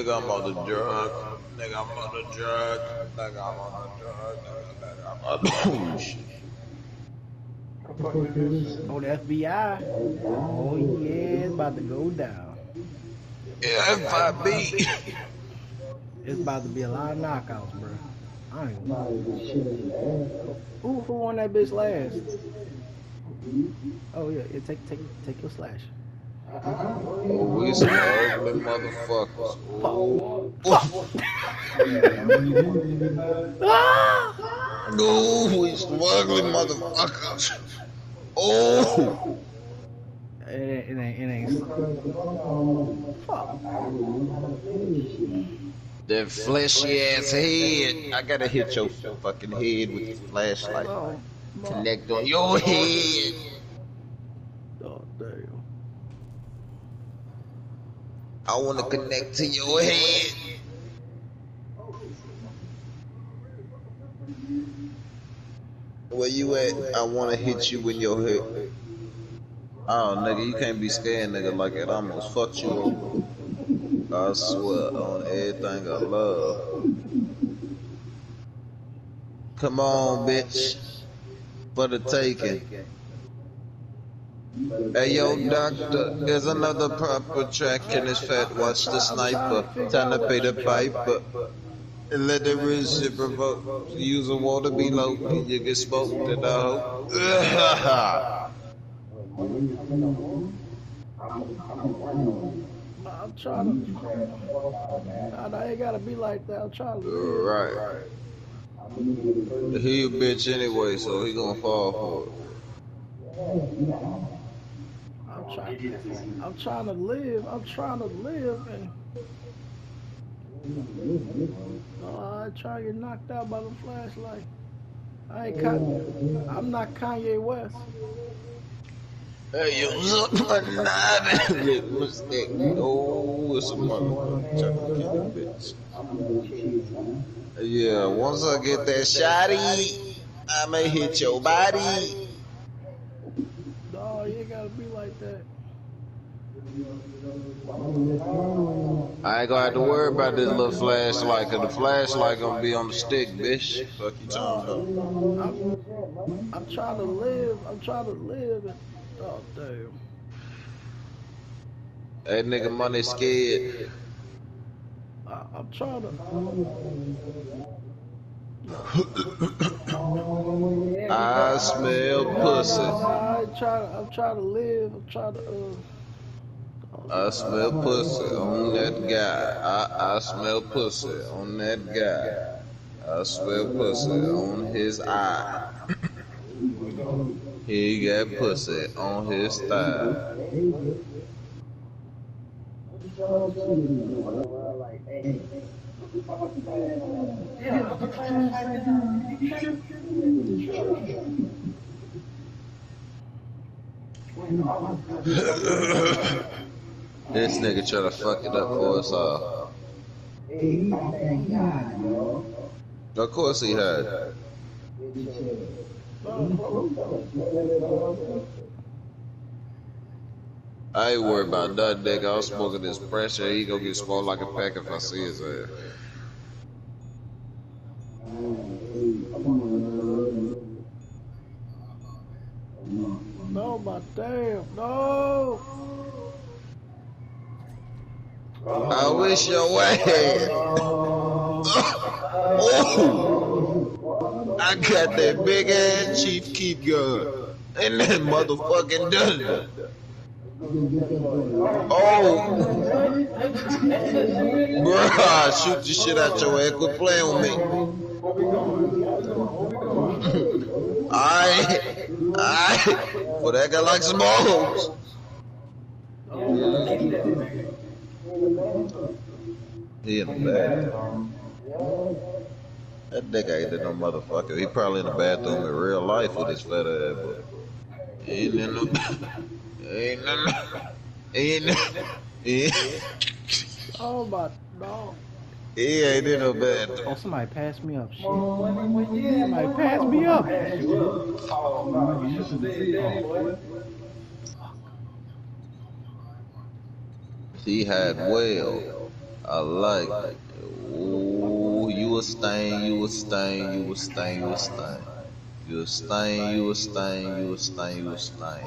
Nigga, I'm on the drug. Nigga, I'm on the drug. Nigga, I'm on the drug. Nigga, I'm on the shit. Oh, the FBI. Oh, yeah, it's about to go down. Yeah, FIB. It's about to be a lot of knockouts, bro. I ain't know. Who, who won that bitch last? Oh, yeah, yeah take, take, take your slash. Oh, we some ugly motherfuckers. Oh, we some ugly motherfuckers. Oh. It ain't, it ain't, it ain't. Fuck. That fleshy ass head. I gotta hit your fucking head with the flashlight. Connect on your head. Oh, damn. I wanna connect to your head. Where you at? I wanna hit you in your head. Oh, nigga, you can't be scared, nigga, like it almost fucked you up. I swear on everything I love. Come on, bitch. For the taking. Hey, yo, doctor, there's another proper track in this fat. Watch the sniper. Time to pay the piper. And let the rich provoke. Use a water below. You get smoked and I hope. I'm trying to. I ain't gotta be like that. I'm trying to. Right. He a bitch anyway, so he gonna fall for it. I'm trying. I'm trying to live. I'm trying to live, and oh, I try to get knocked out by the flashlight. I ain't. Kanye, I'm not Kanye West. Hey, yo, what's up, my nine? What's that? Oh, it's a motherfucker. bitch. Yeah, once I get that shotty, I may hit your body. No, you ain't gotta be like that. I ain't gonna have to worry about this little flashlight, cause the flashlight gonna be on the stick, bitch. Fuck you talking about? I'm, I'm trying to live. I'm trying to live. And, oh damn. That nigga money scared. I, I'm trying to. I smell pussy. I'm trying to. I'm trying to live. I'm trying to. Uh, I smell pussy on that guy. I, I smell pussy on that guy. I smell pussy on his eye. he got pussy on his thigh. This nigga try to fuck it up for us all. Of course he had. I ain't worried about nothing, nigga. I'm smoking this pressure. He gonna get smoked like a pack if I see his ass. Oh, my damn, no! I wish your ass. oh, I got that big ass Chief Keef gun and that motherfucking done. Oh, bruh, shoot the shit out your ass. Quit playing with me. Alright, alright. Well, that guy like some hoes. He in the bed. That nigga ain't in no motherfucker. He probably in the bathroom in real life with his fat ass, but he ain't in no. ain't no. Ain't no. Oh my no. He ain't in no bad. Oh, somebody passed me up. Shit. Somebody passed me up. He had well. I like it. Ooh, you a stain, you a stain, you a stain, you a stain. You a stain, you a stain, you a stain, you a stain.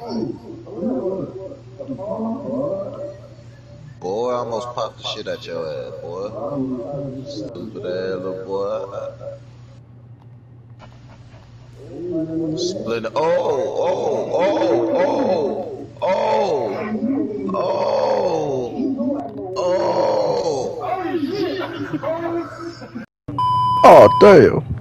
Boy, I almost popped the shit out your ass, boy. Stupid ass little boy. Split. Oh, oh, oh, oh, oh, oh, oh. Oh damn.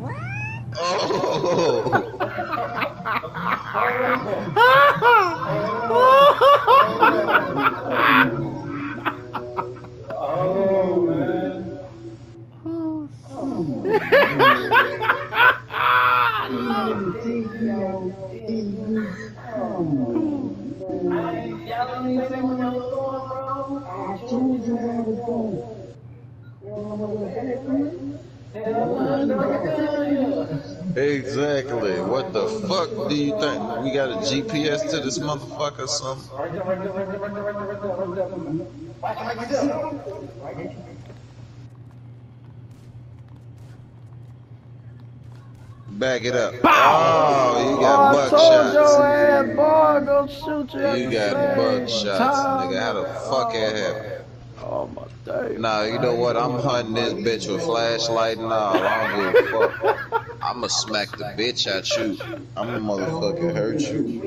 Exactly. What the fuck do you think? We got a GPS to this motherfucker or something? Back it up. Oh, you got oh, I told your ass, boy, go shoot you. You got buckshots, nigga. How the fuck that happen? Oh my day. Nah, you know what? I'm hunting this bitch with flashlight and all. I don't give a fuck. I'ma smack the bitch out you. I'ma motherfucking hurt you.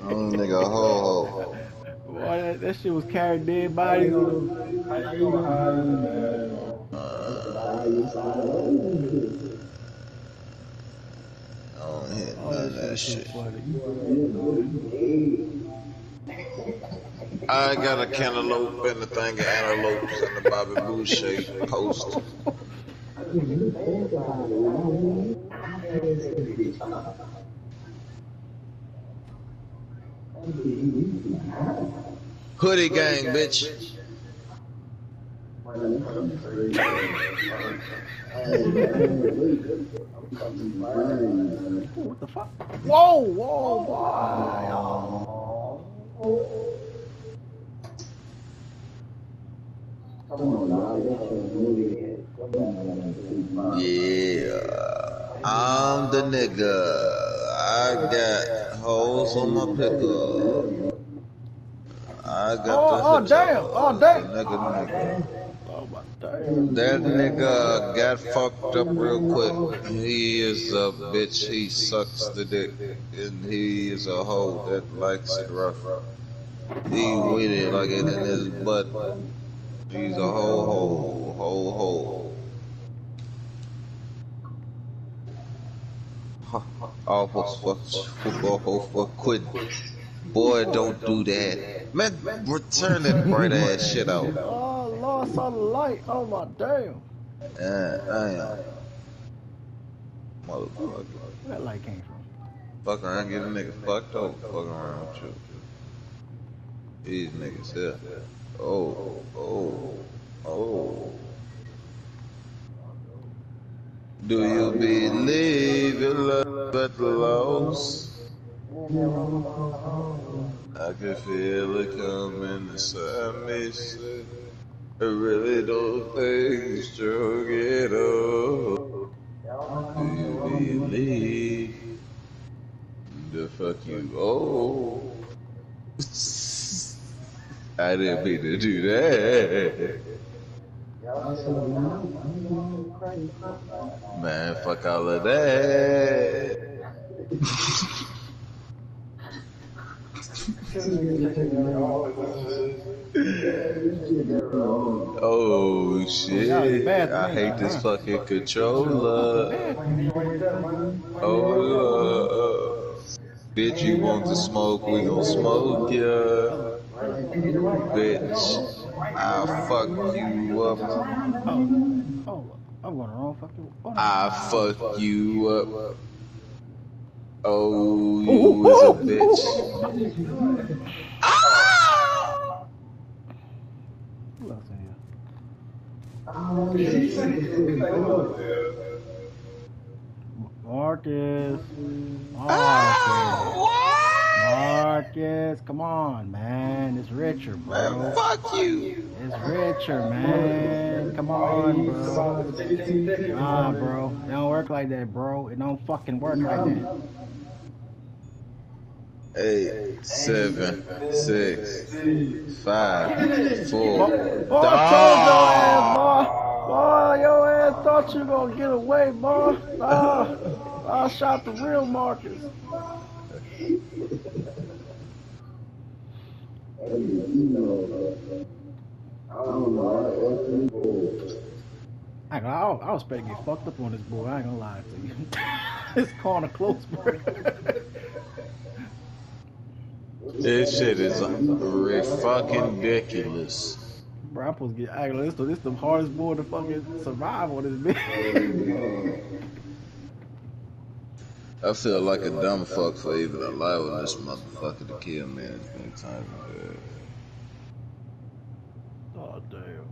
Oh, nigga, ho ho. Boy, that, shit was carrying dead bodies. I don't hit none of that shit. I got a cantaloupe and a thing of antelopes in the Bobby Boucher post. Hoodie gang, bitch. What the fuck? Whoa, whoa, whoa. Yeah, I'm the nigga. I got holes on my pickup. I got Oh, the oh, damn. Oh, damn. Nigga, nigga. Oh my damn. That nigga got fucked up real quick. He is a bitch. He sucks the dick, and he is a hoe that likes it rough. He with it like it in his butt. He's a hoe, hoe, hoe, hoe. Almost fuck, oh, fuck, quit. Boy, don't do that. Man, return that bright ass shit out. Oh, Lord, saw the light. Oh my damn. Yeah, I. Motherfucker. Where that light came from? Fuck around, get a nigga fucked up. Fuck around with you. These niggas here. Oh, oh, oh. Do you believe in love at the loss? I can feel it coming inside me. Say, I really don't think you struck it up. Do you believe the fuck you owe? I didn't mean to do that. Man, fuck all of that. Oh shit! I hate this fucking controller. Oh, uh, bitch, you want to smoke? We gon' smoke ya, bitch. I'll fuck you up. Oh, oh, I'm going wrong fucking. I fuck you up. Oh, you is a bitch. Who else in here? Marcus. Ah! Marcus. Marcus, come on, man. It's richer, bro. Man, fuck you. It's richer, man. Come on, bro. Nah, bro. It don't work like that, bro. It don't fucking work like that. Eight, seven, six, five, Boy, four. boy, I told your ass, boy. Boy, your ass thought you gonna get away, boy. Nah, I shot the real Marcus. I, I, was- I was expecting to get fucked up on this boy. I ain't gonna lie to you. this corner close, bro. This shit is fucking ridiculous. bro, I'm supposed to get. I this, this the hardest boy to fucking survive on this bitch. I feel like a dumb fuck for even allowing this motherfucker to kill me as many times as that. oh damn.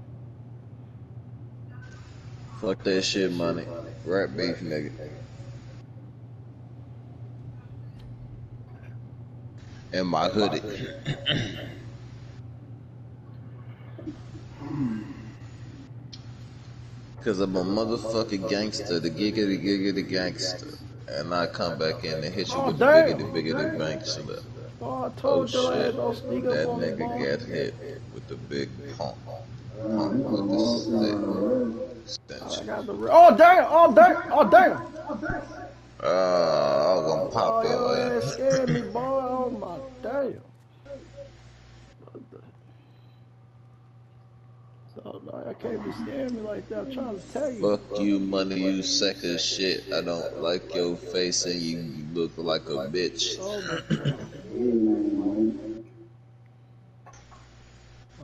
Fuck that shit money. Rat beef nigga. And my hoodie. Cause I'm a motherfucking gangster, the giggity giggity gangster. And I come back in and hit you oh, with damn. the bigger, the bigger, the bank slip. Oh, I told oh, shit. I had no sneakers that nigga got hit with the big pump. Oh, oh damn! Oh damn! Oh damn! Uh, I was gonna pop oh, your ass. So, no, I can't be scaring me like that. I'm trying to tell you. Fuck you, money, you sack of shit. I don't like your face and you, you look like a bitch. Oh.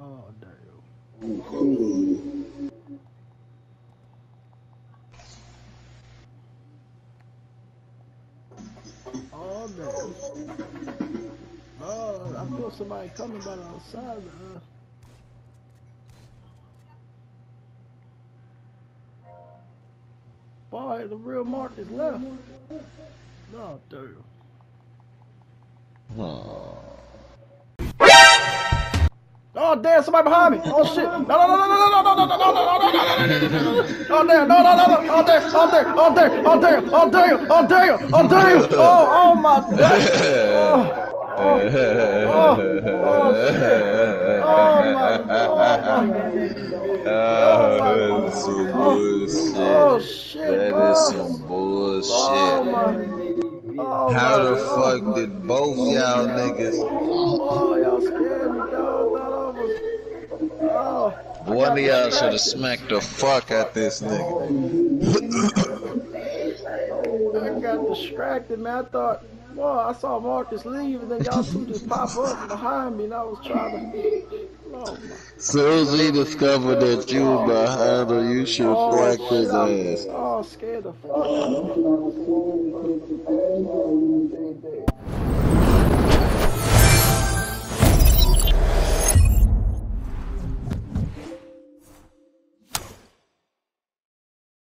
Oh damn. Oh damn. Oh, I feel somebody coming by the outside. Uh, boy, the real Marcus left. Oh damn. Oh damn! Somebody behind me! Oh shit! No no no no no no no no no no no no no no no! Oh damn! No no no no! Oh damn! Oh damn! Oh damn! Oh damn! Oh damn! Oh damn! Oh damn! Oh oh my god! Oh Oh, some bullshit. oh shit! That is some Oh bullshit. my! Oh How my the fuck did both y'all niggas? Oh y'all scared me, dog. Oh. One of y'all should have smacked the fuck out this nigga. I got distracted, man. I thought, boy, I saw Marcus leave, and then y'all two just pop up behind me, and I was trying to. Oh my. Soon as we discovered that you were behind her, you should Oh, whack his ass. Oh, scared the fuck out of me.